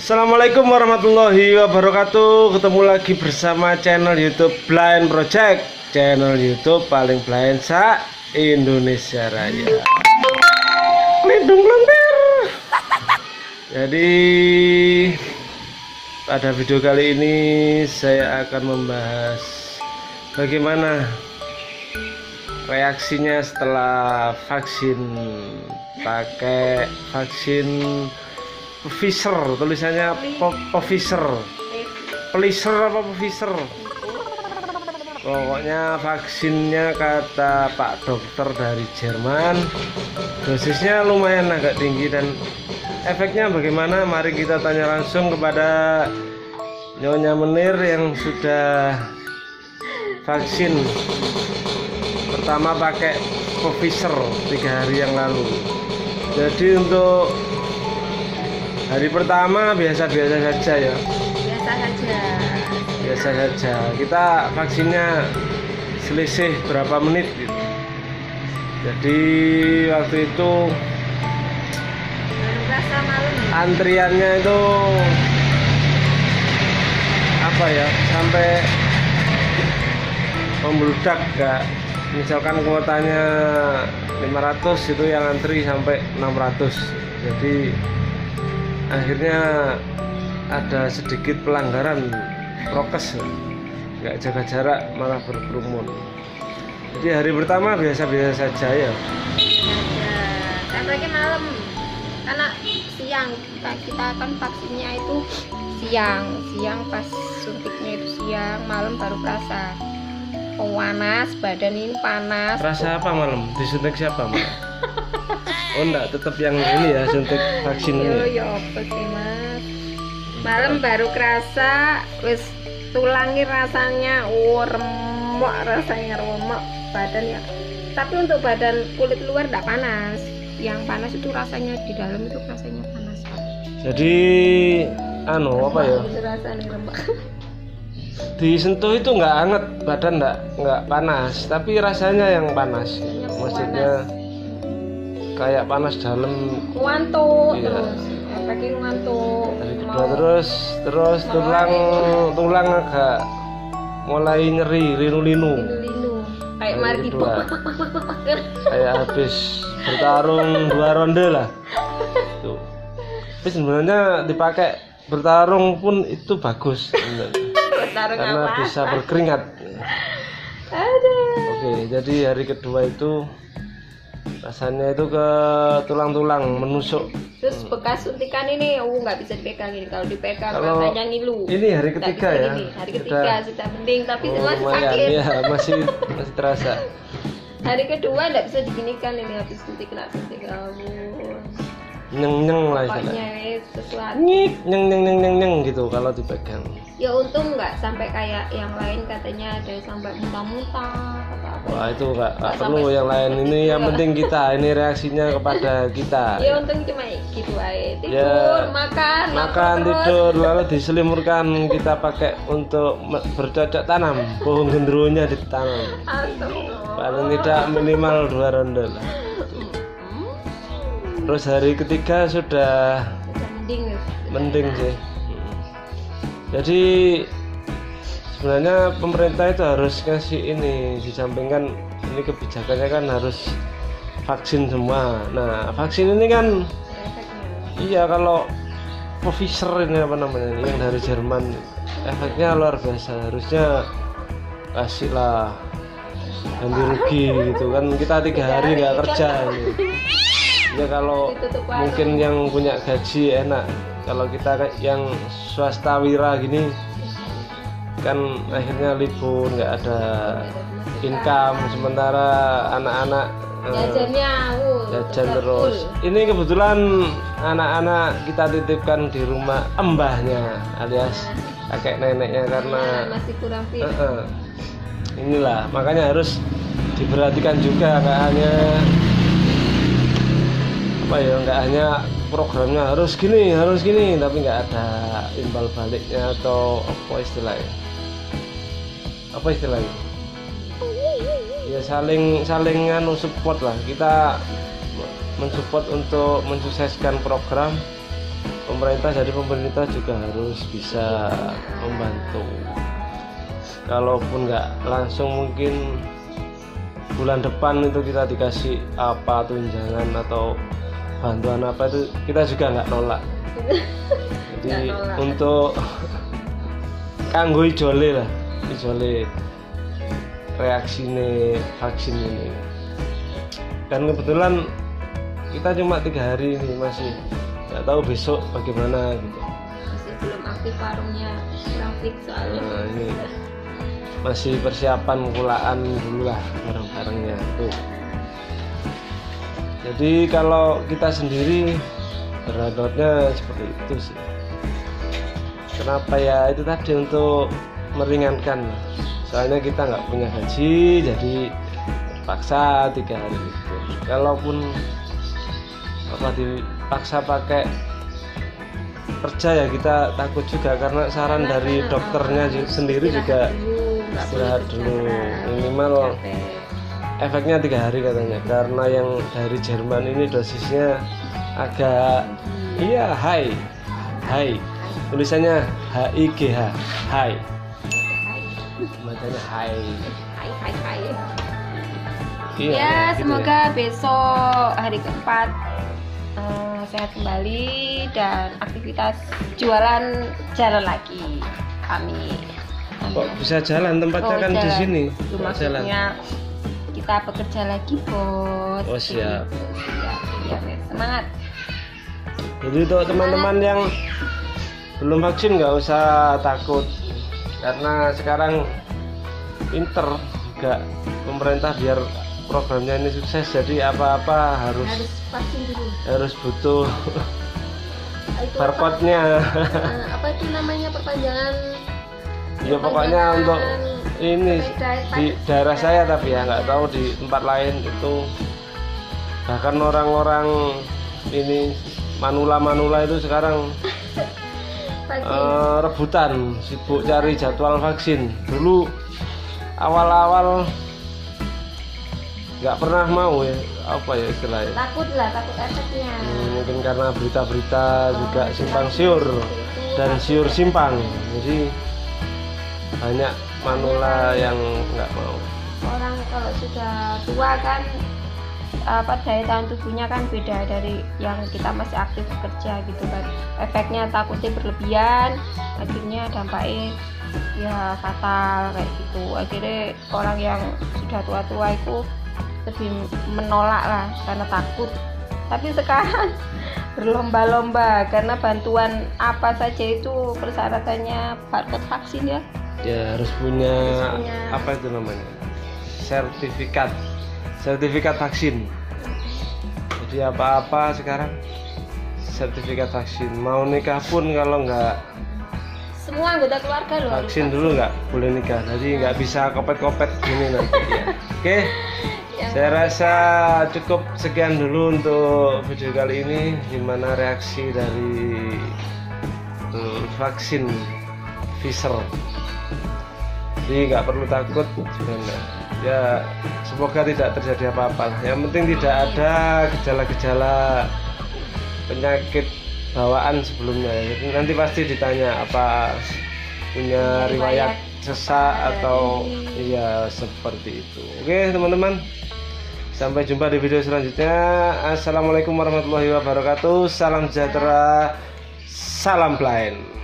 Assalamualaikum warahmatullahi wabarakatuh. Ketemu lagi bersama channel youtube Blind Project. Channel youtube paling blind sa Indonesia Raya. Lindung lentir Jadi pada video kali ini saya akan membahas Bagaimana reaksinya setelah vaksin pakai vaksin Pfizer tulisannya Pfizer Pfizer apa Pfizer pokoknya vaksinnya kata Pak Dokter dari Jerman. Dosisnya lumayan agak tinggi dan efeknya bagaimana? Mari kita tanya langsung kepada Nyonya Menir yang sudah vaksin. Pertama pakai Pfizer tiga hari yang lalu. Jadi untuk hari pertama biasa-biasa saja ya. Biasa saja. Biasa saja. Kita vaksinnya selisih berapa menit gitu. jadi waktu itu malam antriannya itu apa ya sampai membludak gak misalkan kuotanya 500 itu yang antri sampai 600 jadi akhirnya ada sedikit pelanggaran prokes. Nggak jaga jarak malah berkerumun. Jadi hari pertama biasa-biasa saja ya. Lagi malam karena siang. Kita, kita kan vaksinnya itu siang. Siang pas suntiknya itu siang malam baru rasa panas badan ini panas. Rasa apa malam? Disuntik siapa malam? Oh enggak, tetap yang ini ya suntik vaksin ini. yo apa sih mas? Malam baru kerasa wis tulangi rasanya oh, remuk rasanya remuk badan ya tapi untuk badan kulit luar tidak panas. Yang panas itu rasanya di dalam itu rasanya panas Jadi anu apa ya? rasanya remuk. Disentuh itu nggak anget, badan nggak nggak panas, tapi rasanya yang panas. Rasanya Maksudnya kayak panas dalam. Ngantuk Iya. terus efeknya ngantuk. Dari kedua terus terus tulang tulang agak mulai nyeri linu-linu. Linu kayak mari kedua. kayak habis bertarung dua ronde lah. Tuh. tapi sebenarnya dipakai bertarung pun itu bagus. Taruh karena apa? bisa berkeringat. Aduh. Oke jadi hari kedua itu rasanya itu ke tulang-tulang menusuk Terus bekas suntikan ini, oh nggak bisa dipegang ini. Kalau dipegang Kalau rasanya ngilu. ini hari ketiga ya gini. Hari Sudah- ketiga sudah mending, tapi oh, masih lumayan sakit. ya masih masih terasa Hari kedua nggak bisa diginikan ini habis suntik kena suntik kamu. nyeng nyeng lah Pokoknya istilahnya wes, sesuatu. nyik nyeng nyeng nyeng nyeng nyeng gitu kalau dipegang Ya untung nggak sampai kayak yang lain katanya ada sampai muntah-muntah kata apa. Wah itu nggak perlu sampai yang lain. ini yang ya. penting kita ini reaksinya kepada kita. Ya untung cuma gitu aja. Tidur, Ya, makan, makan terus. tidur lalu diselimurkan kita pakai untuk bercocok tanam. Pohon gendruwonya ditanam. Paling tidak minimal dua ronde lah. Terus hari ketiga sudah Udah mending wes. mending sih. Jadi sebenarnya pemerintah itu harus ngasih ini disampingkan ini kebijakannya kan harus vaksin semua. Nah vaksin ini kan efeknya. iya kalau Pfizer ini apa namanya ini, yang dari Jerman. Efeknya luar biasa harusnya kasih lah ganti rugi gitu kan. Kita tiga hari nggak kerja ini. Ya kalau mungkin yang punya gaji enak. Kalau kita yang swasta wira gini kan akhirnya libur nggak ada income sementara anak-anak eh, jajannya uh, jajan terus. full. ini kebetulan anak-anak kita titipkan di rumah embahnya alias kakek neneknya karena Nah, masih kurang fit. Inilah makanya harus diperhatikan juga nggak hanya apa ya nggak hanya programnya harus gini harus gini tapi nggak ada imbal baliknya atau apa istilahnya apa istilahnya? Ya saling saling anu support lah. Kita mensupport untuk mensukseskan program. Pemerintah jadi pemerintah juga harus bisa membantu. Kalaupun nggak langsung mungkin bulan depan itu kita dikasih apa tunjangan atau bantuan apa itu kita juga nggak nolak. Jadi nolak. untuk kanggo ijole lah ijole reaksi vaksin ini. Dan kebetulan kita cuma tiga hari ini masih nggak tahu besok bagaimana gitu. Masih belum aktif warungnya kurang fix soalnya. Nah, ini masih persiapan kulaan dulu lah barang-barangnya itu. Jadi kalau kita sendiri berangkatnya seperti itu sih. Kenapa ya? Itu tadi untuk meringankan. Soalnya kita nggak punya gaji jadi paksa tiga hari itu kalaupun apa dipaksa pakai kerja ya kita takut juga karena saran dari dokternya sendiri juga istirahat dulu, Minimal capek. efeknya tiga hari katanya karena yang dari Jerman ini dosisnya agak iya high. High. Tulisannya H I G H high bacanya high Hai hai hai. iya ya, gitu semoga besok hari keempat eh, sehat kembali dan aktivitas jualan jalan lagi. Amin. kok bisa jalan tempatnya Oh, kan di jalan. sini Itu Kok jalan maksudnya kita bekerja lagi, Bos. Oh, siap. Siap, ya. Semangat. jadi untuk teman-teman yang belum vaksin nggak usah takut karena sekarang pinter juga pemerintah biar programnya ini sukses jadi apa-apa harus Harus dulu. harus butuh Itu apa, barcode-nya. Eh, apa itu namanya perpanjangan? Ya pokoknya untuk ini di daerah saya tapi ya nggak tahu di tempat lain itu. Bahkan orang-orang ini manula-manula itu sekarang eh, rebutan sibuk cari jadwal vaksin. Dulu awal-awal nggak pernah mau ya apa ya istilahnya takut lah, takut efeknya. Hmm, mungkin karena berita-berita juga Oh, simpang iya. siur dan siur simpang jadi banyak manula yang nggak mau orang kalau sudah tua kan apa daya tahan tubuhnya kan beda dari yang kita masih aktif bekerja gitu kan efeknya takutnya berlebihan akhirnya dampaknya ya fatal kayak gitu. Akhirnya orang yang sudah tua-tua itu lebih menolak lah karena takut. Tapi sekarang berlomba-lomba karena bantuan apa saja itu persyaratannya barcode vaksin ya. Ya harus punya, Harus punya. apa itu namanya? Sertifikat. Sertifikat vaksin. Jadi apa-apa sekarang sertifikat vaksin. Mau nikah pun kalau nggak semua anggota keluarga loh. Vaksin dulu nggak? Boleh nikah. Jadi nggak bisa kopet-kopet gini nanti ya. oke. Yang saya rasa cukup sekian dulu untuk video kali ini. Gimana reaksi dari hmm, vaksin Pfizer? Jadi nggak perlu takut. Sebenarnya ya semoga tidak terjadi apa-apa. Yang penting tidak ada gejala-gejala penyakit bawaan sebelumnya. Jadi nanti pasti ditanya apa punya riwayat. sesak atau iya seperti itu. Oke teman-teman. Sampai jumpa di video selanjutnya. Assalamualaikum warahmatullahi wabarakatuh. Salam sejahtera. Salam blind